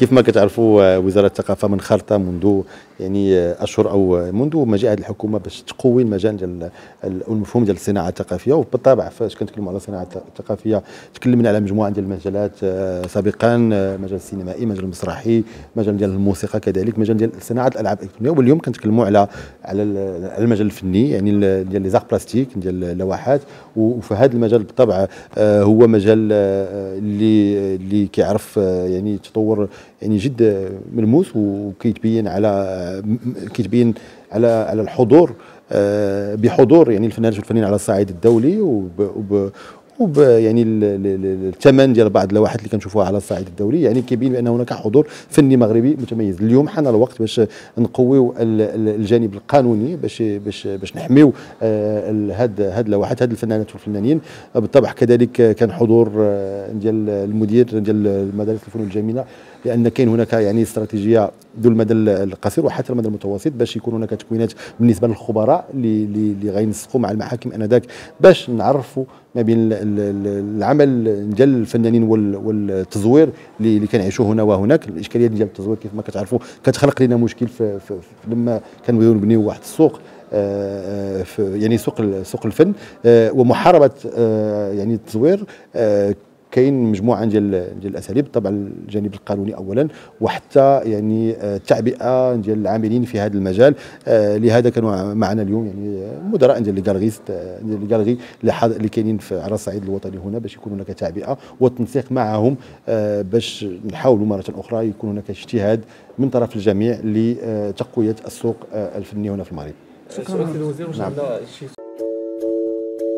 كيف ما كتعرفوا وزارة الثقافة منخرطه منذ يعني أشهر أو منذ ما هذه الحكومة باش تقوي المجال ديال المفهوم ديال الصناعة الثقافية. وبالطبع فاش كنتكلموا على الصناعة الثقافية تكلمنا على مجموعة ديال المجالات آه، سابقا مجال السينمائي مجال المسرحي مجال ديال الموسيقى كذلك مجال ديال صناعة الألعاب الإلكترونية. واليوم كنتكلموا على على المجال الفني يعني ديال لي بلاستيك ديال اللوحات. وفي هذا المجال بالطبع آه، هو مجال آه، اللي اللي كيعرف يعني تطور يعني جد ملموس وكيتبين على كيتبين على على الحضور آه، بحضور يعني الفنانات والفنانين على الصعيد الدولي وب وب وب يعني الثمن ديال بعض اللوحات اللي كنشوفوها على الصعيد الدولي. يعني كيبين بأن هناك حضور فني مغربي متميز. اليوم حان الوقت باش نقويو الجانب القانوني باش باش باش نحميو آه، هاد هاد اللوحات هاد الفنانات والفنانين. بالطبع كذلك كان حضور آه، ديال المدير ديال مدارس الفنون الجميلة لأن كاين هناك يعني استراتيجية ذو المدى القصير وحتى المدى المتوسط باش يكون هناك تكوينات بالنسبة للخبراء اللي غينسقوا مع المحاكم آنذاك باش نعرفوا ما بين العمل ديال الفنانين والتزوير اللي كنعيشوه هنا وهناك. الإشكالية ديال التزوير كيف ما كتعرفوا كتخلق لنا مشكل في, في لما كنبغيو نبنيو واحد السوق آه، آه، يعني سوق سوق الفن آه، ومحاربة يعني التزوير كاين مجموعة ديال ديال الأساليب طبعا الجانب القانوني اولا وحتى يعني التعبئة ديال العاملين في هذا المجال آه، لهذا كانوا معنا اليوم يعني مدراء ديال الجالغيست ديال الجالغي اللي كاينين على الصعيد الوطني هنا باش يكون هناك تعبئة والتنسيق معهم آه، باش نحاولوا مرة أخرى يكون هناك اجتهاد من طرف الجميع لتقوية السوق آه، الفني هنا في المغرب. شكرا سيدي الوزير نعم.